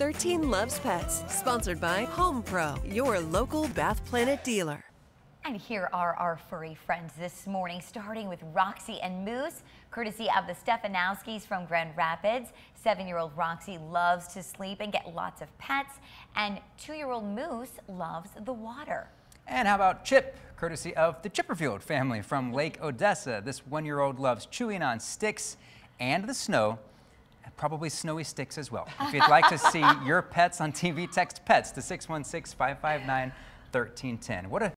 13 Loves Pets, sponsored by Home Pro, your local Bath Planet dealer. And here are our furry friends this morning, starting with Roxy and Moose, courtesy of the Stefanowskis from Grand Rapids. Seven-year-old Roxy loves to sleep and get lots of pets, and two-year-old Moose loves the water. And how about Chip, courtesy of the Chipperfield family from Lake Odessa. This one-year-old loves chewing on sticks and the snow, and probably snowy sticks as well. If you'd like to see your pets on TV, text PETS to 616-559-1310. What a